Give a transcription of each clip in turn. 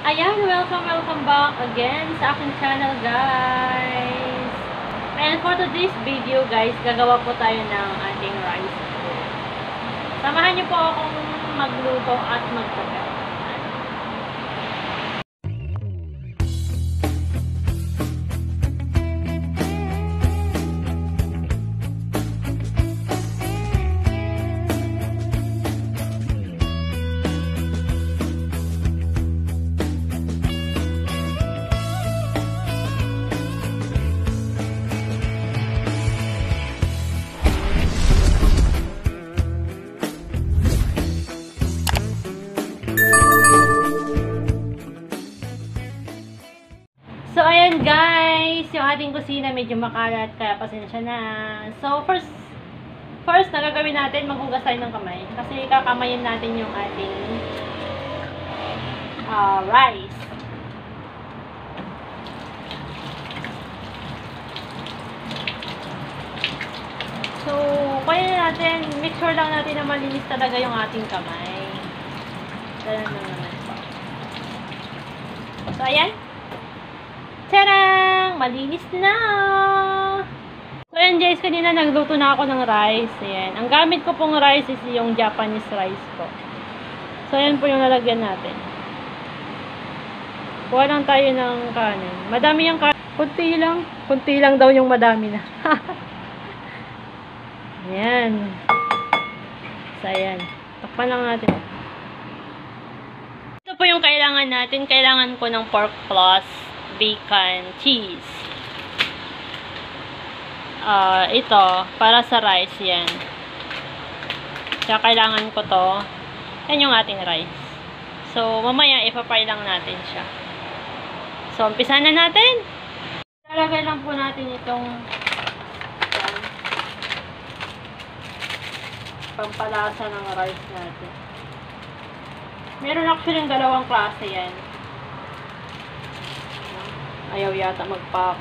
Ayan, welcome, welcome back again sa aking channel, guys. And for today's video, guys, gagawa po tayo ng ating rice. Samahan niyo po akong magluto at magprepare. Ating kusina medyo makalat, kaya pasensya na. So, first, first na gagawin natin, maghugas tayo ng kamay. Kasi kakamayin natin yung ating ah, rice. So, kaya natin, make sure lang natin na malinis talaga yung ating kamay. Ganun lang naman po. So, ayan. Tarang! Malinis na! So, ayan guys, kanina nagluto na ako ng rice. Ayan. Ang gamit ko pong rice is yung Japanese rice po. So, ayan po yung nalagyan natin. Kuha lang tayo ng kanin. Madami yung kanin. Kunti lang. Kunti lang daw yung madami na. ayan. So, ayan. Takpan lang natin. Ito po yung kailangan natin. Kailangan ko ng pork plus bacon, cheese. Ah, ito, para sa rice yan. Kaya kailangan ko to. Yan yung ating rice. So, mamaya ipapay lang natin siya. So, umpisa na natin. Lalagay lang po natin itong pampalasa ng rice natin. Meron actually yung dalawang klase yan. Ayaw yata magpa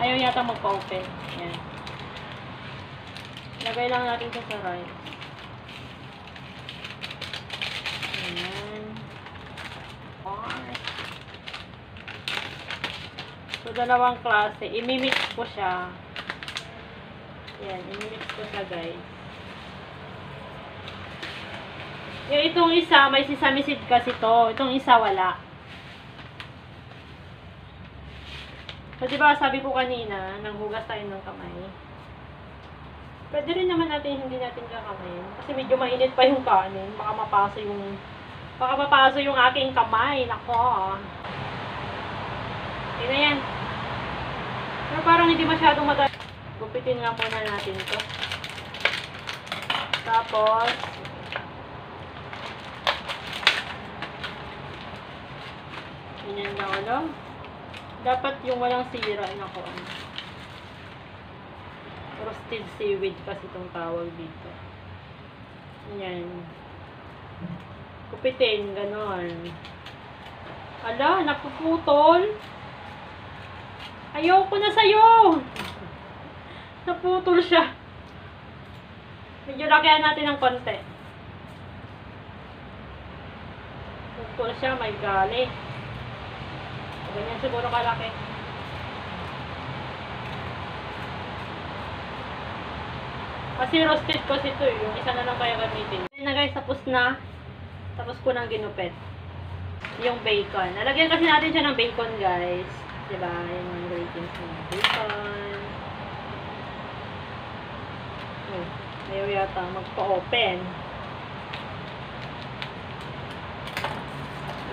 Ayaw yata magpa-open. Yan. Lagay lang natin sa rice. Ayan. So, dalawang klase. Imimix ko siya. Yan. Imimix ko siya, guys. Yung itong isa, may sisamisid kasi to. Itong isa, wala. So, di ba sabi ko kanina, nanghugas tayo ng kamay. Pwede rin naman natin hindi natin kakamayin. Kasi medyo mainit pa yung kanin. Baka mapaso yung baka mapaso yung aking kamay. Nako. Okay na yan. Pero parang hindi masyadong madali. Gupitin nga muna natin to. Tapos, ganyan lang ano. Dapat yung walang sira na ko ano. Roasted seaweed kasi itong tawag dito. Yan. Kupitin, ganon. Ala, napuputol. Ayoko na sa'yo. Naputol siya. Medyo lagyan natin ng konti. Putol siya, may gali. Ganyan siguro kalaki. Kasi roasted kasi ito eh. Yung isa na lang kaya gamitin. Ayan na guys, tapos na. Tapos ko nang ginupit. Yung bacon. Nalagyan kasi natin siya ng bacon guys. Diba? Yung ingredients ng bacon. Oh, ayaw yata magpa-open.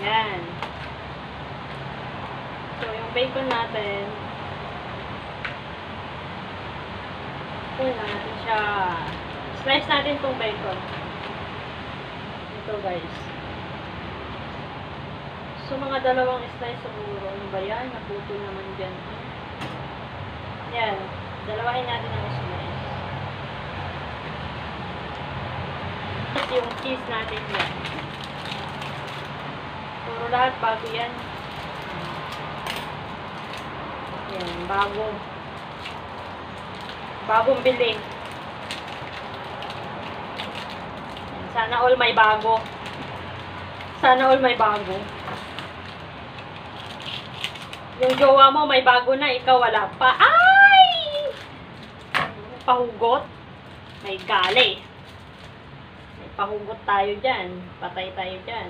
Yan. So, yung bacon natin, pull na natin siya. Slice natin tong bacon. Ito guys. So, mga dalawang slice siguro. Ano ba yan? Naputol naman dyan. Yan. Dalawahin natin ang slice. Tapos yung cheese natin yan. Puro lahat bago yan. Yan, bago. Bagong bili. Sana all may bago. Sana all may bago. Yung jowa mo may bago na, ikaw wala pa. Ay! Pahugot. May gali. May pahugot tayo dyan. Patay tayo dyan.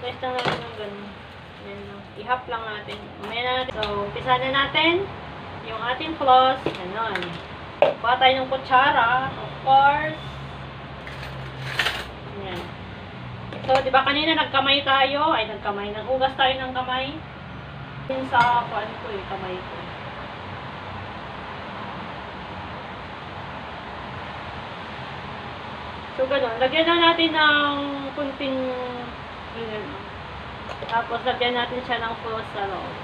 Slice lang ng ganun. Lang. I-half lang natin. Umaya na. So, umpisa na natin yung ating floss. Ganon. Kuha tayo ng kutsara. Of course. Yan. So, di ba kanina nagkamay tayo? Ay, nagkamay. Naghugas tayo ng kamay. Yun sa, ano ko eh, kamay ko. So, ganun. Lagyan na natin ng kunting, ganyan. Tapos, lagyan natin siya ng floss sa loob.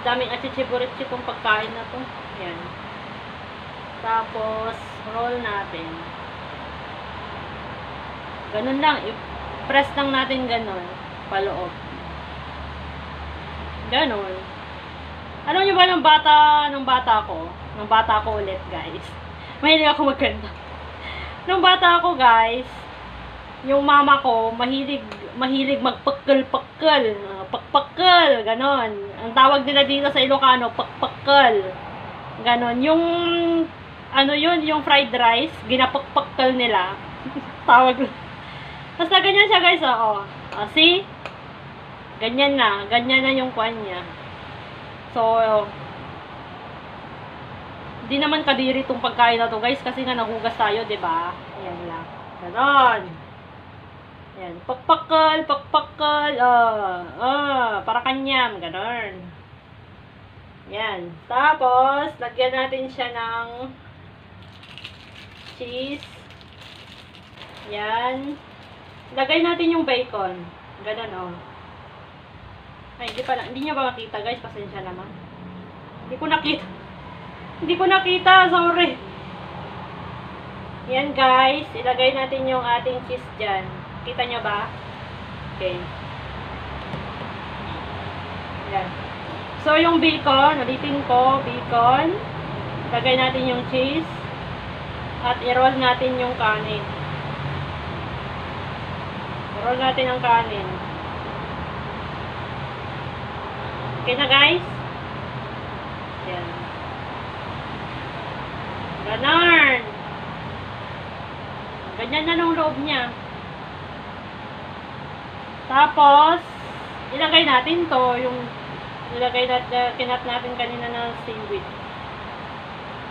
Daming achichiburit itong pagkain na to. Yan. Tapos, roll natin. Ganun lang. I-press lang natin ganun. Paloob. Ganun. Alam niyo ba nung bata, nung bata ko, nung bata ko ulit, guys. Mahilig ako magkanta. Nung bata ako, guys, yung mama ko, mahilig, mahilig magpakkel-pakkel. Uh, pakpakkel, ganon. Ang tawag nila dito sa Ilocano, pakpakkel. Ganon. Yung, ano yun, yung fried rice, ginapakpakkel nila. tawag Basta ganyan siya guys, oo. Oh, see? Ganyan na. Ganyan na yung kwan niya. So, hindi naman kadiri itong pagkain na to guys kasi nga nahugas tayo, 'di ba? Ayan lang. Ganon. Ayan, pakpakal, pakpakal, ah, ah, para kanyam, ganon. Yan. Tapos, lagyan natin siya ng cheese. Yan. Lagay natin yung bacon. Ganon, oh. Ay, hindi pa, hindi niya ba makita, guys? Pasensya naman. Hindi ko nakita. Hindi ko nakita, sorry. Yan, guys. Ilagay natin yung ating cheese dyan. Kita niyo ba? Okay. Yan. So, yung bacon, ulitin ko, bacon. Lagay natin yung cheese. At i-roll natin yung kanin. I-roll natin ang kanin. Okay na, guys? Yan. Ganon. Ganyan na nung loob niya. Tapos, ilagay natin to, yung ilagay natin, kinat natin kanina na seaweed.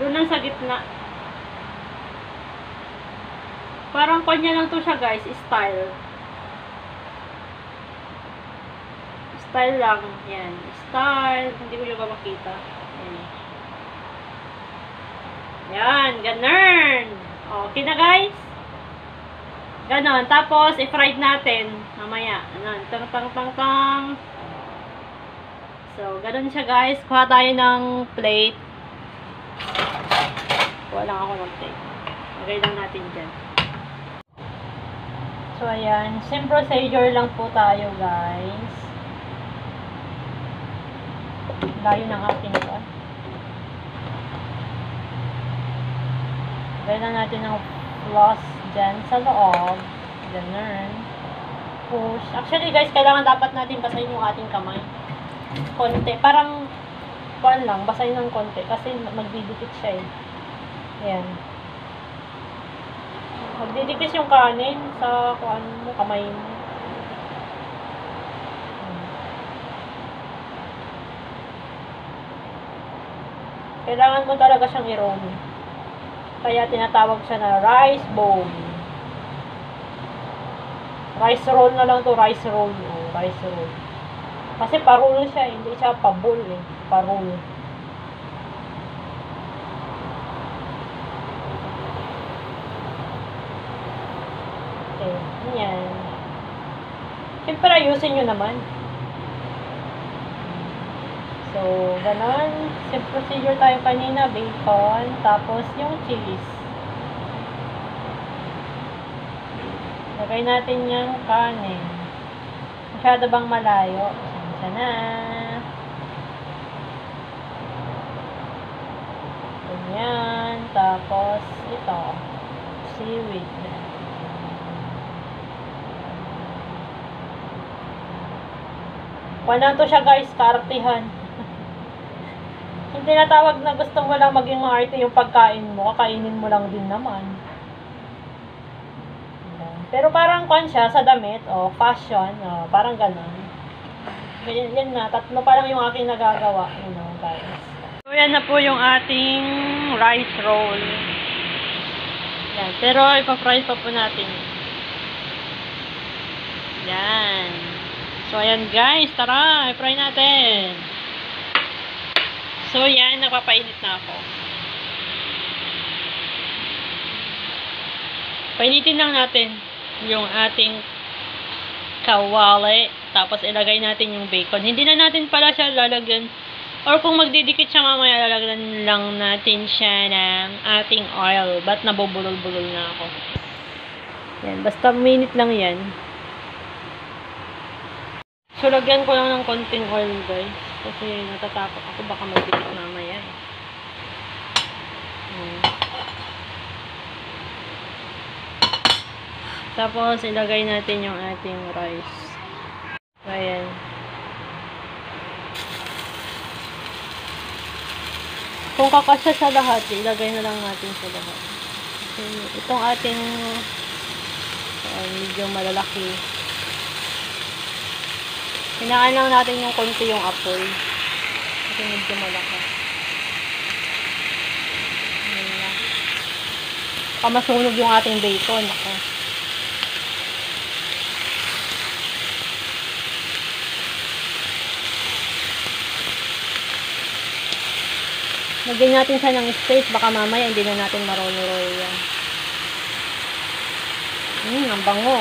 Doon lang sa gitna. Parang kanya lang to siya guys, style. Style lang. Yan. Style. Hindi ko yung makita. Yan. Yan. Ganun. Okay na guys. Ganon. Tapos, i-fried natin. Mamaya. Anon. Tang, tang, tang, tang. So, ganun siya guys. Kuha tayo ng plate. Kuha lang ako ng plate. Lagay lang natin dyan. So, ayan. Same procedure lang po tayo guys. Layo ng ating ito. Lagay na natin ng floss dyan sa loob. Ganun. Push. Actually guys, kailangan dapat natin basahin yung ating kamay. Konti. Parang, kuan lang, basahin ng konti. Kasi magdidikit siya eh. Ayan. Magdidikit yung kanin sa kuan mo, kamay mo. Kailangan mo talaga siyang i-roll. Kaya tinatawag siya na rice bowl. Rice roll na lang to, rice roll. Oh, rice roll. Kasi parol siya, hindi siya pabul eh. Parol. Okay, yan. Siyempre, ayusin nyo naman. So, ganon. Same procedure tayo kanina. Bacon, tapos yung cheese. Lagay natin yung kanin. Masyado bang malayo? Pasensya na. Ganyan. Tapos, ito. seaweed. Wala to siya guys, kaartihan. Tinatawag na gusto mo lang maging maarte yung pagkain mo, kakainin mo lang din naman. Pero parang kwan siya sa damit, o fashion, o, parang ganun. Yan, yan na, tatlo pa lang yung aking nagagawa, you know, guys. So, yan na po yung ating rice roll. Yan, pero ipa-fry pa po natin. Yan. So, ayan guys, tara, i-fry natin. So, yan, napapainit na ako. Painitin lang natin yung ating kawali. Tapos, ilagay natin yung bacon. Hindi na natin pala siya lalagyan. Or kung magdidikit siya mamaya, lalagyan lang natin siya ng ating oil. Ba't nabubulol-bulol na ako? Yan, basta minute lang yan. So, lagyan ko lang ng konting oil, guys. Kasi natatakot ako baka magdikit mamaya. eh. Hmm. Tapos, ilagay natin yung ating rice. Ayan. Kung kakasya sa lahat, ilagay na lang natin sa lahat. Kasi itong ating uh, medyo malalaki. Hinaan lang natin yung konti yung apoy. Kasi medyo malaki. Ayan na. Baka masunog yung ating bacon. Ako. Lagyan natin siya ng space. Baka mamaya hindi na natin marolo-rolo yan. Hmm, ang bango.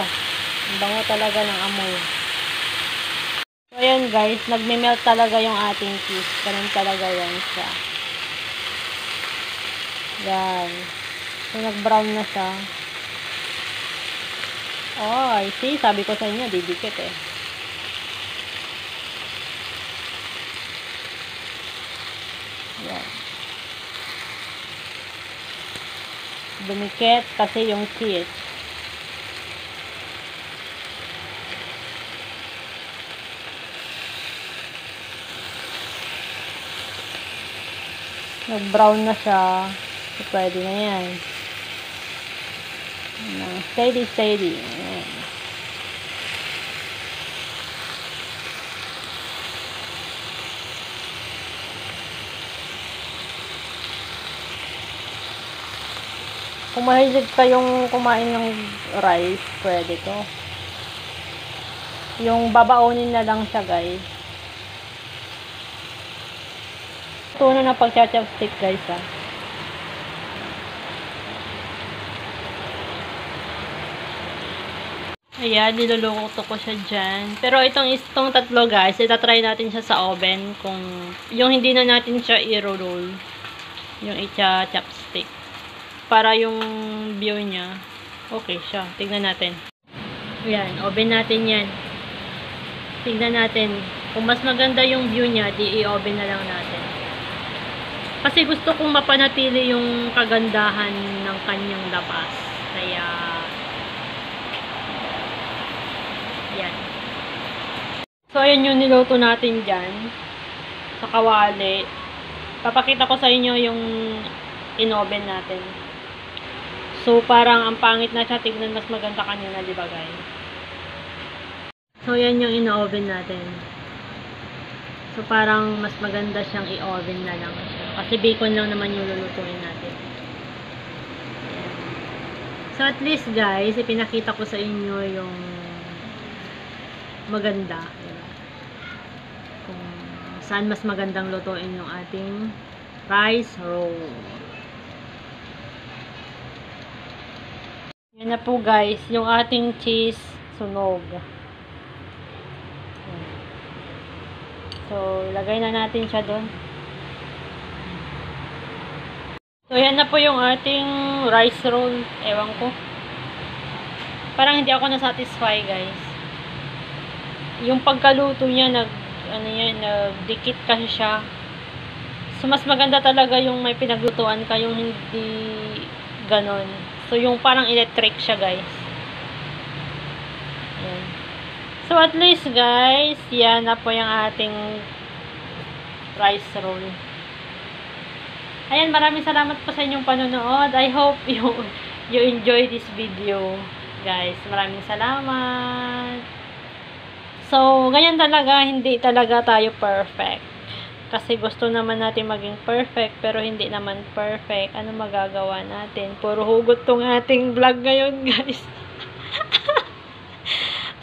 Ang bango talaga ng amoy. Ayan guys. Nagme-melt talaga yung ating cheese. Ganun talaga yan siya. Yan. So, nag-brown na siya. Oh, I see. Sabi ko sa inyo, didikit eh. Yan. Dumikit kasi yung cheese. Nag-brown na siya. So, pwede na yan. Ayan. Steady, steady. Ayan. Kung mahilig kayong kumain ng rice, pwede to. Yung babaonin na lang siya, guys. Tuno na pagcha-chopstick, guys, ah. Ayan, niluluto ko siya dyan. Pero itong, itong tatlo, guys, itatry natin siya sa oven kung yung hindi na natin siya i-roll. Yung icha-chopstick para yung view niya okay siya. Tignan natin. Ayan, oven natin yan. Tignan natin. Kung mas maganda yung view niya, di i-oven na lang natin. Kasi gusto kong mapanatili yung kagandahan ng kanyang labas. Kaya, yan. So, ayan yung niluto natin dyan. Sa kawali. Papakita ko sa inyo yung in-oven natin. So, parang ang pangit na siya. Tignan mas maganda kanina, di ba guys? So, yan yung in-oven natin. So, parang mas maganda siyang i-oven na lang. Kasi bacon lang naman yung lulutuin natin. So, at least guys, ipinakita ko sa inyo yung maganda. Kung saan mas magandang lutuin yung ating rice roll. Yan na po guys, yung ating cheese sunog. So, ilagay na natin siya doon. So, yan na po yung ating rice roll. Ewan ko. Parang hindi ako na-satisfy guys. Yung pagkaluto niya, nag, ano yan, nagdikit kasi siya. So, mas maganda talaga yung may pinaglutuan ka, yung hindi ganon. So, yung parang electric siya, guys. Ayan. So, at least, guys, yan na po yung ating rice roll. Ayan, maraming salamat po sa inyong panonood. I hope you, you enjoy this video, guys. Maraming salamat. So, ganyan talaga, hindi talaga tayo perfect. Kasi gusto naman natin maging perfect, pero hindi naman perfect. Ano magagawa natin? Puro hugot tong ating vlog ngayon, guys.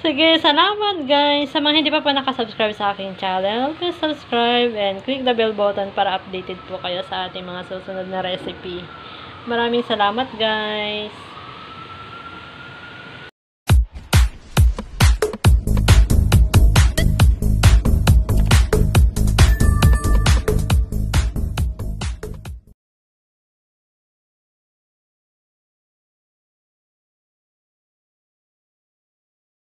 Sige, salamat guys. Sa mga hindi pa pa nakasubscribe sa aking channel, please subscribe and click the bell button para updated po kayo sa ating mga susunod na recipe. Maraming salamat guys.